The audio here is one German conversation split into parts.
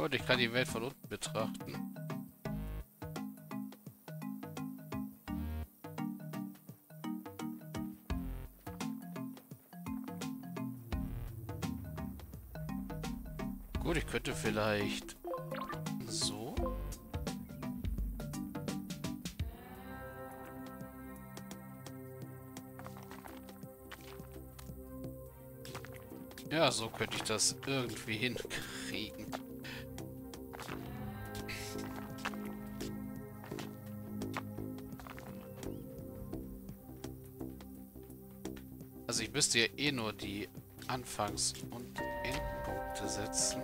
Gut, ich kann die Welt von unten betrachten. Gut, ich könnte vielleicht so. Ja, so könnte ich das irgendwie hinkriegen. Also ich müsste ja eh nur die Anfangs- und Endpunkte setzen.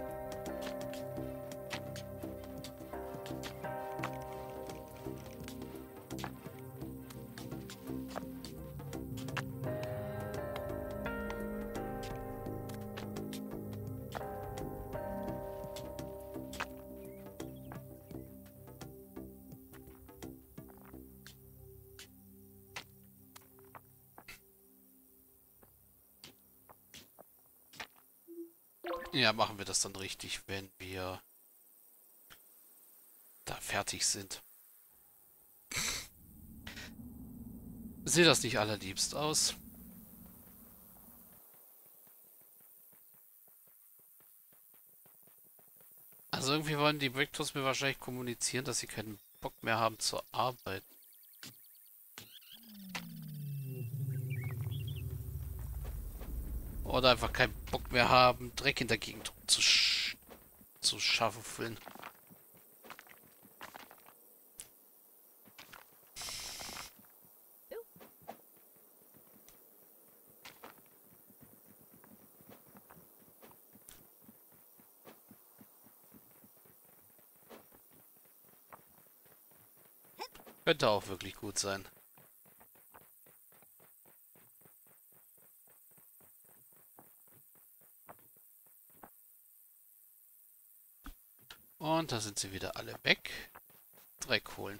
Ja, machen wir das dann richtig, wenn wir da fertig sind. Sieht das nicht allerliebst aus? Also irgendwie wollen die Breakthroughs mir wahrscheinlich kommunizieren, dass sie keinen Bock mehr haben zu arbeiten. Oder einfach keinen Bock mehr haben, Dreck in der Gegend zu, sch zu schaufeln. Könnte auch wirklich gut sein. Und da sind sie wieder alle weg. Dreck holen.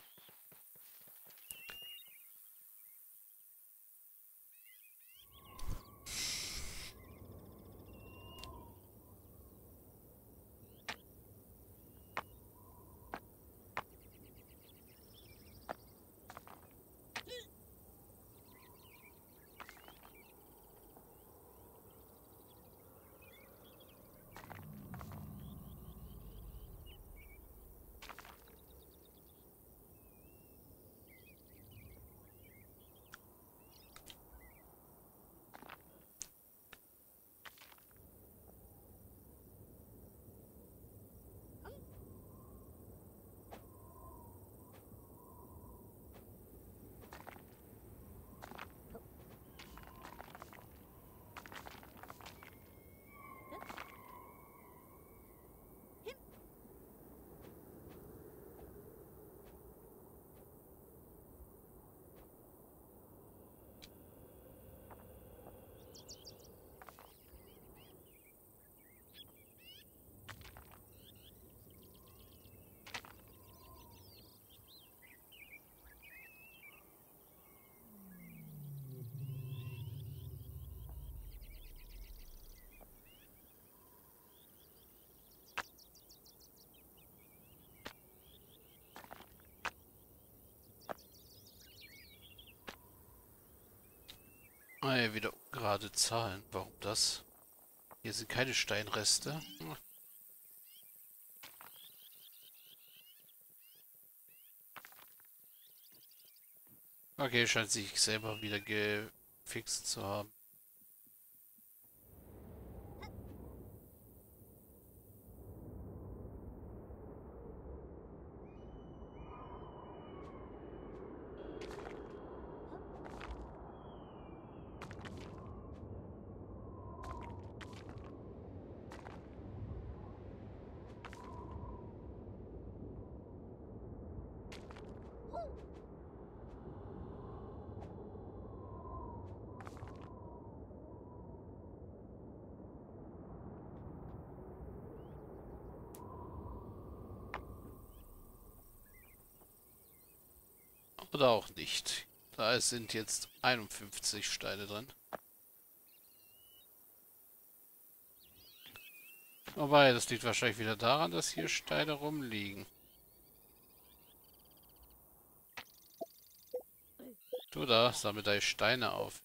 Ah ja, wieder gerade Zahlen. Warum das? Hier sind keine Steinreste. Okay, scheint sich selber wieder gefixt zu haben. Oder auch nicht. Da sind jetzt 51 Steine drin. Wobei, das liegt wahrscheinlich wieder daran, dass hier Steine rumliegen. Du da, sammel deine Steine auf.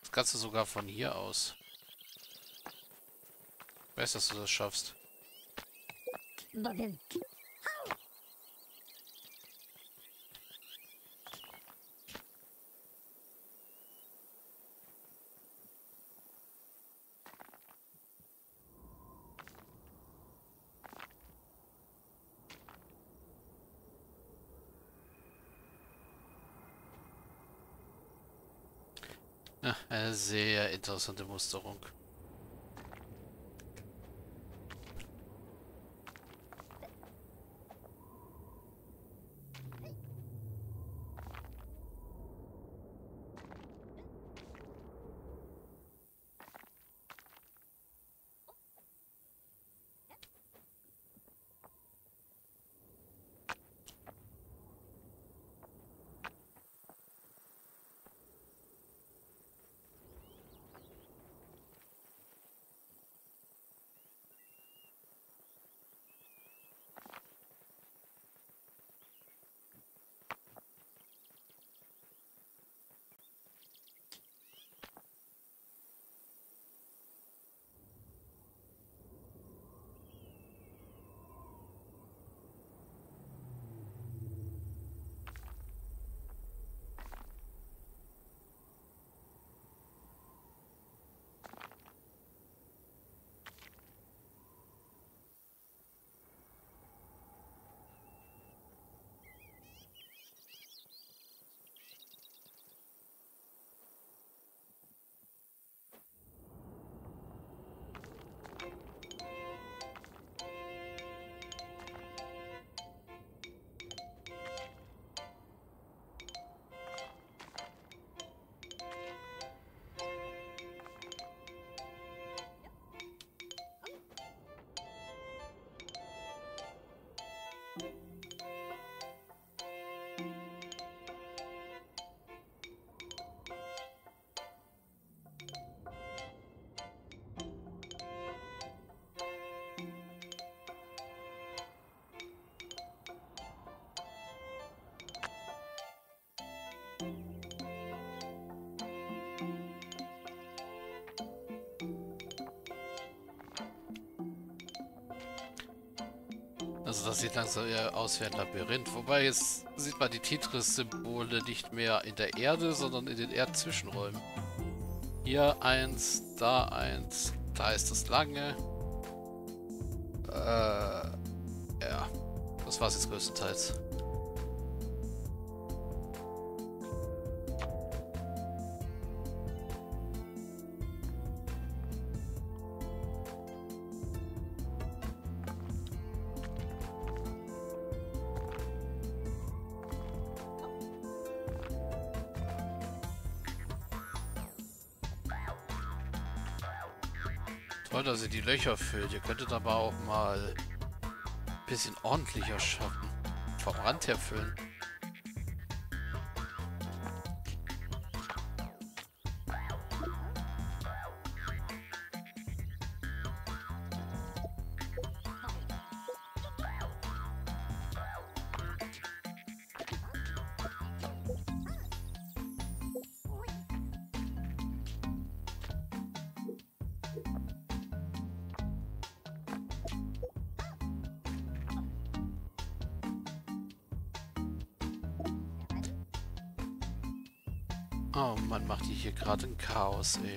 Das kannst du sogar von hier aus. Ich weiß, dass du das schaffst. Ja, eine sehr interessante Musterung. Also das sieht langsam eher aus wie ein Labyrinth. Wobei jetzt sieht man die Tetris-Symbole nicht mehr in der Erde, sondern in den Erdzwischenräumen. Hier eins, da eins, da ist das lange. Äh, ja, das war es jetzt größtenteils. Toll, dass ihr die Löcher füllt. Ihr könntet aber auch mal ein bisschen ordentlicher schaffen. Vom Rand her füllen. Oh Mann, macht die hier gerade ein Chaos, ey.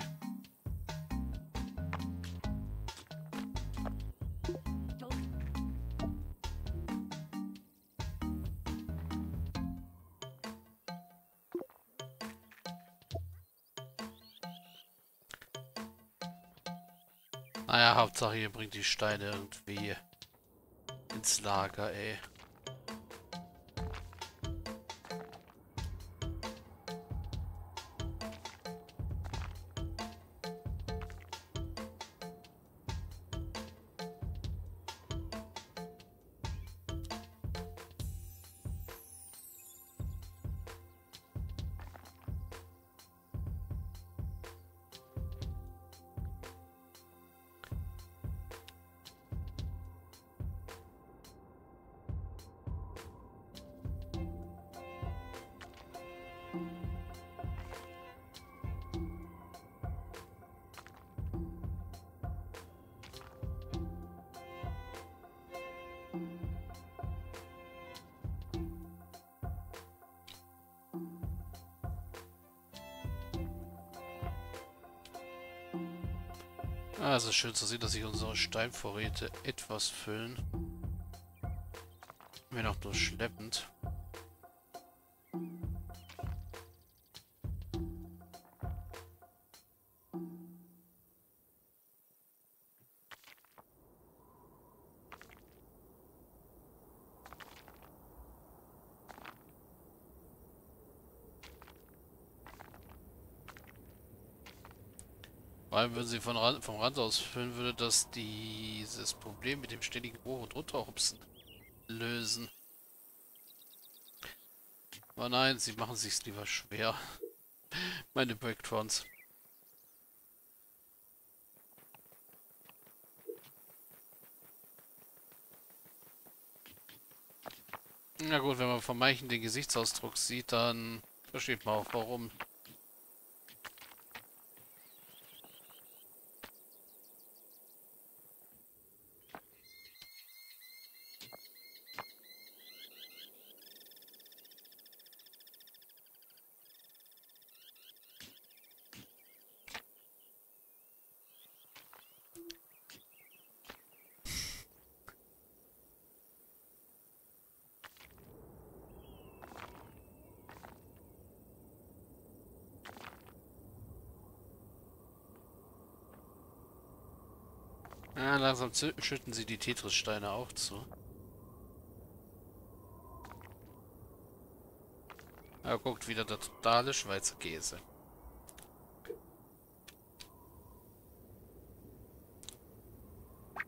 Naja, Hauptsache ihr bringt die Steine irgendwie ins Lager, ey. Also schön zu sehen, dass sich unsere Steinvorräte etwas füllen. Wenn auch nur schleppend. Allem, wenn sie von Rand, vom Rand aus füllen würde, dass dieses Problem mit dem ständigen Hoch- und Runterhupsen lösen. Aber nein, sie machen sich's lieber schwer. Meine Breaktrons. Na gut, wenn man von manchen den Gesichtsausdruck sieht, dann versteht man auch warum. Ja, langsam schütten sie die Tetris-Steine auch zu. Ja, guckt wieder der totale Schweizer Käse.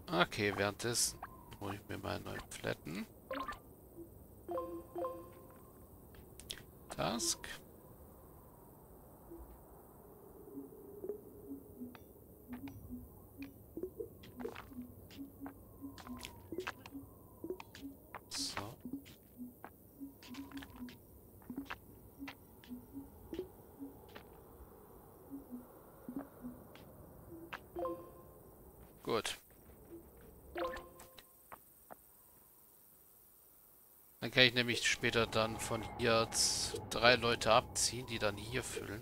Okay, währenddessen hole ich mir mal neuen Flatten. Task. Gut. Dann kann ich nämlich später dann von hier drei Leute abziehen, die dann hier füllen.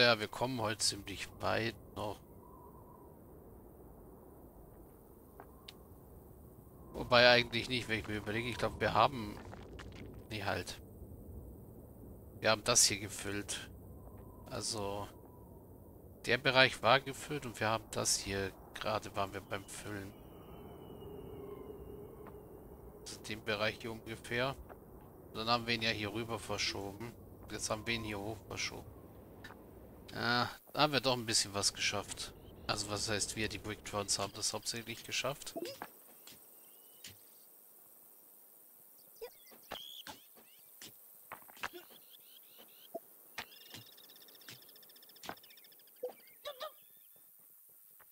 Ja, wir kommen heute ziemlich weit noch. Wobei eigentlich nicht, wenn ich mir überlege, ich glaube, wir haben... Nee, halt. Wir haben das hier gefüllt. Also... Der Bereich war gefüllt und wir haben das hier... Gerade waren wir beim Füllen. Also den Bereich hier ungefähr. Und dann haben wir ihn ja hier rüber verschoben. Jetzt haben wir ihn hier hoch verschoben. Ja, da haben wir doch ein bisschen was geschafft. Also was heißt wir, die Bricktrons haben das hauptsächlich geschafft.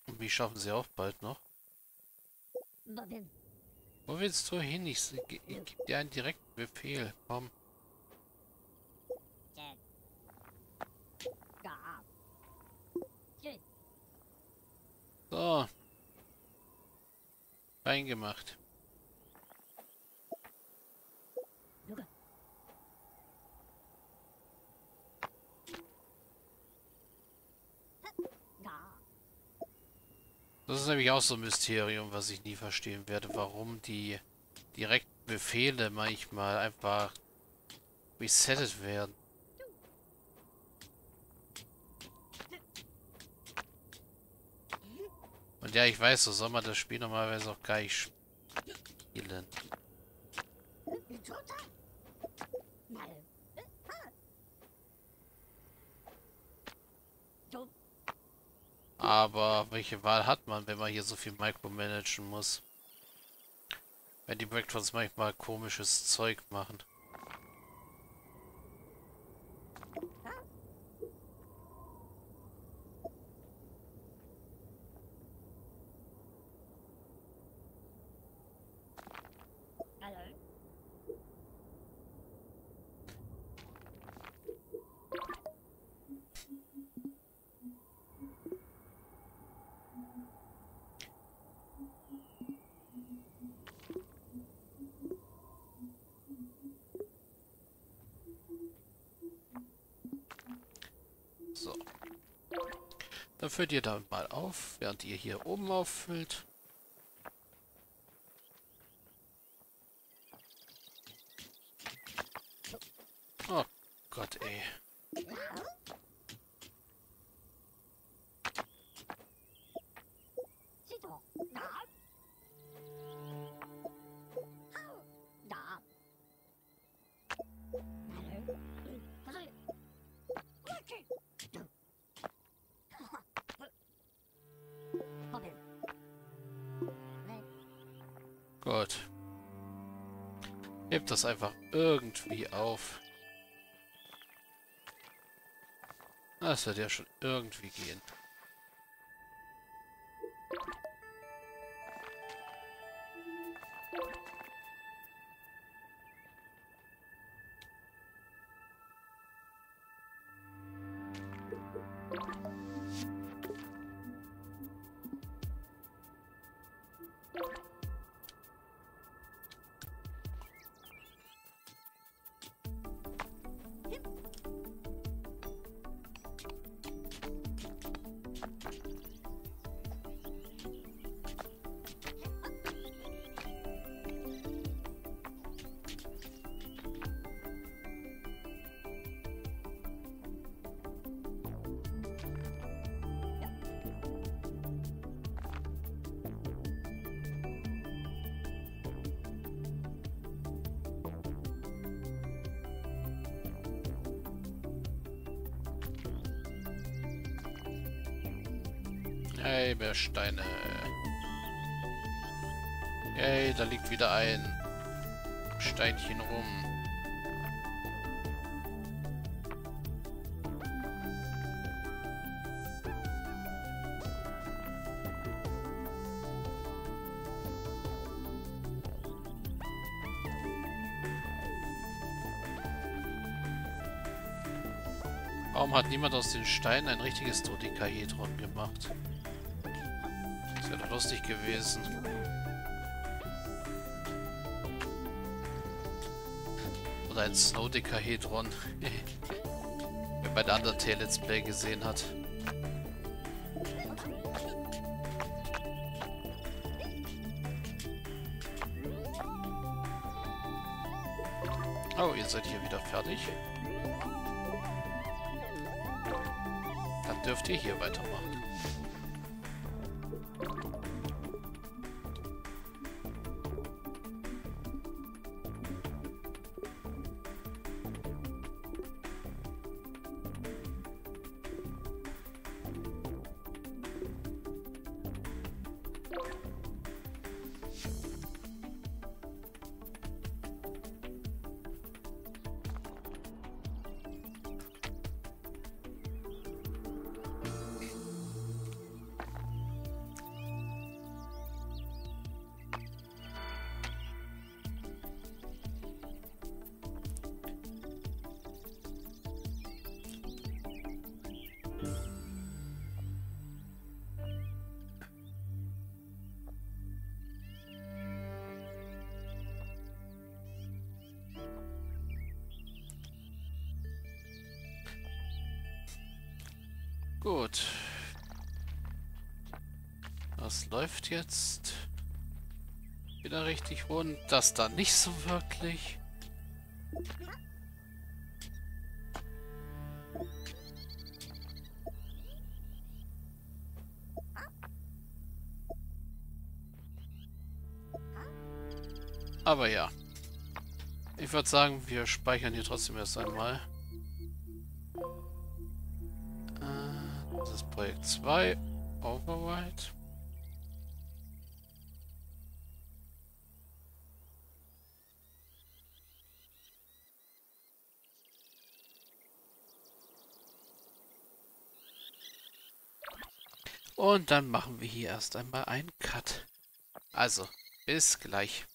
Und wie schaffen sie auch bald noch? Wo willst du hin? Ich, ich, ich gebe dir einen direkten Befehl. Komm. So. Reingemacht. Das ist nämlich auch so ein Mysterium, was ich nie verstehen werde, warum die direkten Befehle manchmal einfach resettet werden. Und ja, ich weiß, so soll man das Spiel normalerweise auch gar nicht spielen. Aber welche Wahl hat man, wenn man hier so viel micromanagen muss? Wenn die Breakdowns manchmal komisches Zeug machen. So. Dann füllt ihr da mal auf, während ihr hier oben auffüllt. Oh Gott, ey. Das einfach irgendwie auf. Das wird ja schon irgendwie gehen. Hey, Steine. Hey, da liegt wieder ein Steinchen rum. Warum hat niemand aus den Steinen ein richtiges Dodekahedron gemacht? Lustig gewesen. Oder ein Snowdecahedron. Wer bei der Undertale Let's Play gesehen hat. Oh, ihr seid hier wieder fertig. Dann dürft ihr hier weitermachen. Gut. Das läuft jetzt wieder richtig rund. Das da nicht so wirklich. Aber ja. Ich würde sagen, wir speichern hier trotzdem erst einmal. 2. Override. Und dann machen wir hier erst einmal einen Cut. Also, bis gleich.